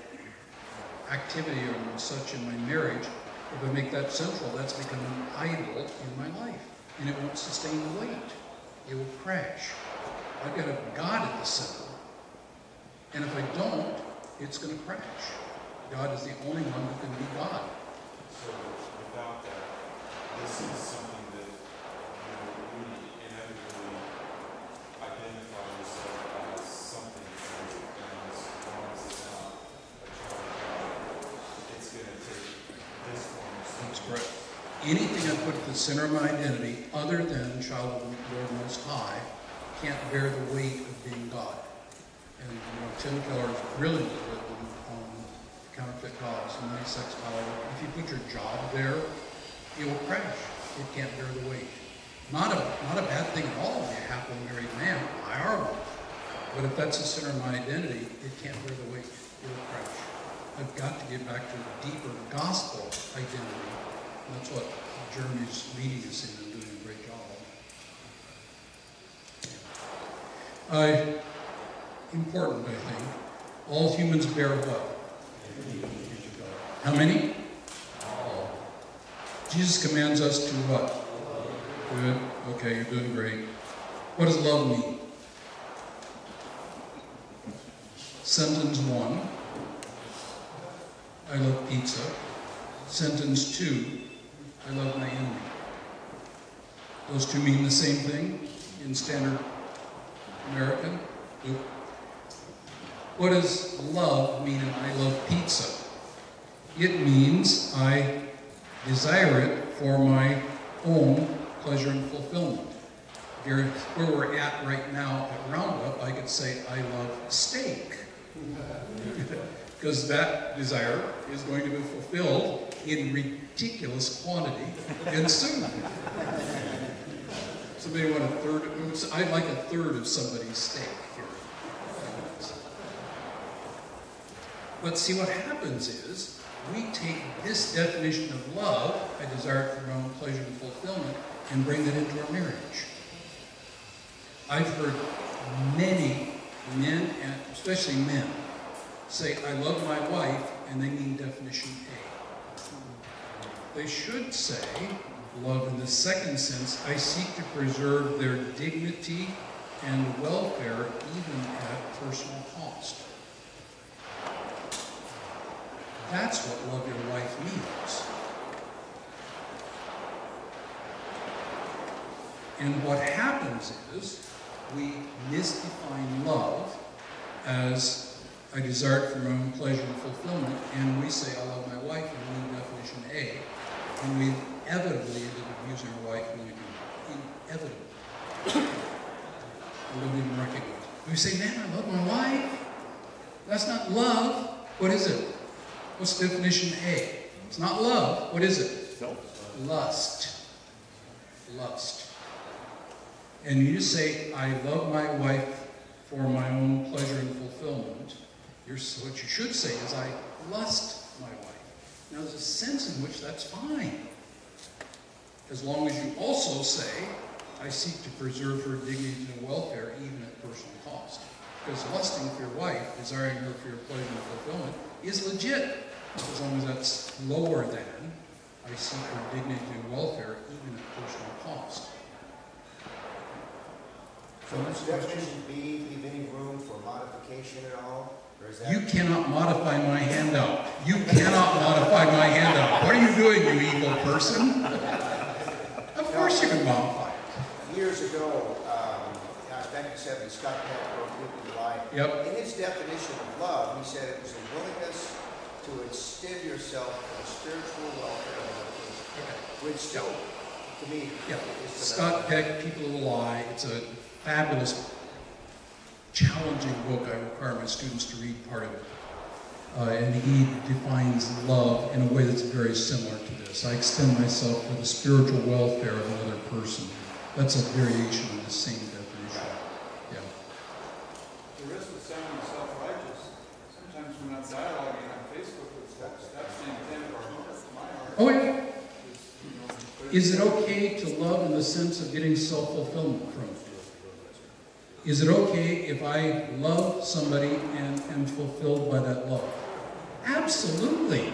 activity or such in my marriage, if I make that central, that's become an idol in my life. And it won't sustain the weight. It will crash. I've got a God at the center. And if I don't, it's going to crash. God is the only one who can be God. So without that, this is something that you know, we inevitably identify yourself as something else, and as long as it's not a child of God, it's gonna take this form of That's something. correct. Anything I put at the center of my identity, other than child of the Lord Most High, can't bear the weight of being God. And you know, Tim Keller is brilliantly written on um, counterfeit gods, money, sex, power. If you put your job there, it will crash. It can't bear the weight. Not a not a bad thing at all to be a happily married man. I are one. But if that's the center of my identity, it can't bear the weight. It will crash. I've got to get back to a deeper gospel identity. And that's what Leading us in and doing a great job of. Uh, important, I think. All humans bear what? How many? All. Jesus commands us to what? Good. Okay, you're doing great. What does love mean? Sentence one, I love pizza. Sentence two, I love my enemy. Those two mean the same thing in standard American? What does love mean in I love pizza? It means I desire it for my own pleasure and fulfillment. Here, where we're at right now at Roundup, I could say I love steak. Because that desire is going to be fulfilled in ridiculous quantity and soon. Somebody want a third? I'd like a third of somebody's steak here. But see, what happens is we take this definition of love, I desire for my own pleasure and fulfillment, and bring that into our marriage. I've heard many men, especially men, say, I love my wife, and they mean definition A. They should say, love in the second sense, I seek to preserve their dignity and welfare even at personal cost. That's what love your wife means. And what happens is we misdefine love as I desire it for my own pleasure and fulfillment, and we say I love my wife in new definition A, and we inevitably end up abusing our wife when we do. Inevitably. We don't even recognize it. We say, man, I love my wife. That's not love. What is it? What's definition A? It's not love. What is it? Self. Lust. Lust. And you just say, I love my wife for my own pleasure and fulfillment. You're, what you should say is, I lust my wife. Now, there's a sense in which that's fine. As long as you also say, I seek to preserve her dignity and welfare even at personal cost. Because lusting for your wife, desiring her for your pleasure and fulfillment, is legit. As long as that's lower than, I seek her dignity and welfare even at personal cost. So does definition B leave any room for modification at all? Or is that? You cannot modify my handout. You cannot modify my handout. What are you doing, you evil person? Of course you can modify it. Years ago, um, uh, back in the seventies, Scott Peck wrote Luke and July. Yep. In his definition of love, he said it was a willingness to extend yourself for the spiritual welfare of person. Which still, to me, Yeah. is the Scott Peck, People of the Lie. It's a fabulous, challenging book. I require my students to read part of it. Uh, and he defines love in a way that's very similar to this. I extend myself for the spiritual welfare of another person. That's a variation of the same definition. Yeah. The risk of sounding self-righteous, sometimes when I'm dialoguing on Facebook with folks, that's the intent of our heart, my heart. Oh, yeah. is, you know, but Is it okay to love in the sense of getting self-fulfillment from it? Is it okay if I love somebody and am fulfilled by that love? Absolutely.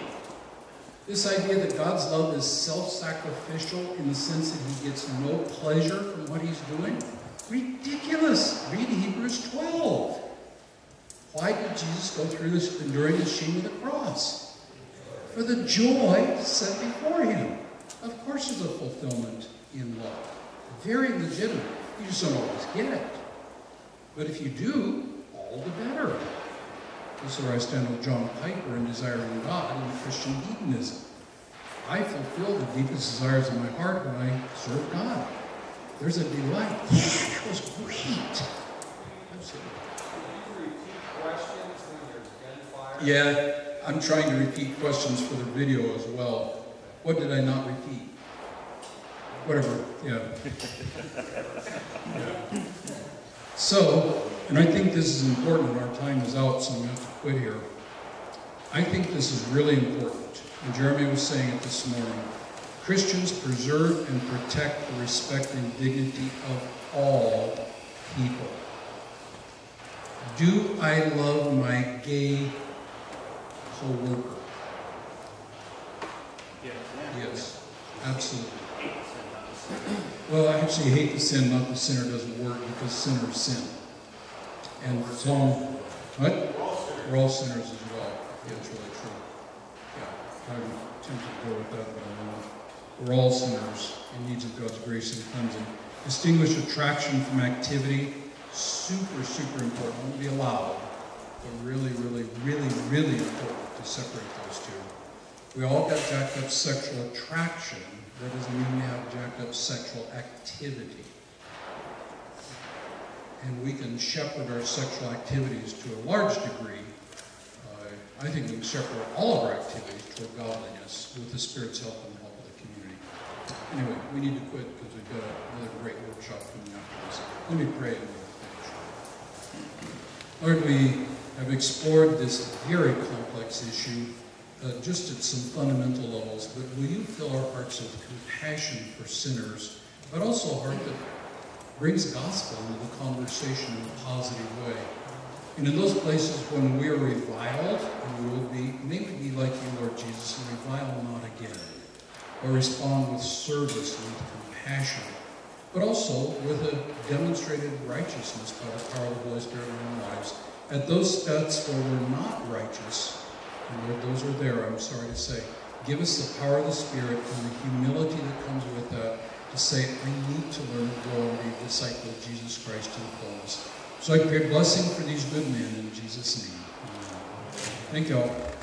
This idea that God's love is self-sacrificial in the sense that he gets no pleasure from what he's doing? Ridiculous. Read Hebrews 12. Why did Jesus go through this, enduring the shame of the cross? For the joy set before him. Of course there's a fulfillment in love. Very legitimate. You just don't always get it. But if you do, all the better. This is where I stand with John Piper in desiring God and Christian hedonism. I fulfill the deepest desires of my heart when I serve God. There's a delight. Yeah, that was great. Absolutely. Can you repeat questions when there's gunfire? Yeah, I'm trying to repeat questions for the video as well. What did I not repeat? Whatever, yeah. Yeah. So, and I think this is important, our time is out, so I'm going to have to quit here. I think this is really important, and Jeremy was saying it this morning. Christians preserve and protect the respect and dignity of all people. Do I love my gay co-worker? Yes. Yes, absolutely. Well, I actually hate the sin, not the sinner doesn't work because sinners sin. And so, what? We're all sinners as well. Yeah, it's really true. Yeah, I'm tempted to go with that, but I won't. We're all sinners in needs of God's grace and cleansing. Distinguish attraction from activity. Super, super important. Won't be allowed, but really, really, really, really important to separate those two. We all got jacked up sexual attraction. That doesn't mean we have jacked up sexual activity. And we can shepherd our sexual activities to a large degree. Uh, I think we can shepherd all of our activities toward godliness with the Spirit's help and the help of the community. Anyway, we need to quit because we've got another great workshop coming this. Let me pray and we'll finish. Lord, we have explored this very complex issue uh, just at some fundamental levels, but will you fill our hearts with compassion for sinners, but also a heart that brings gospel into the conversation in a positive way. And in those places when we are reviled, we will be, may we be like you, Lord Jesus, and revile not again, or respond with service and with compassion, but also with a demonstrated righteousness by the power of the Holy Spirit in our lives. At those steps where we're not righteous, and Lord, those are there, I'm sorry to say, give us the power of the Spirit and the humility that comes with that to say, I need to learn to grow and be a disciple of Jesus Christ to the fullness. So I pray blessing for these good men in Jesus' name. Amen. Thank you all.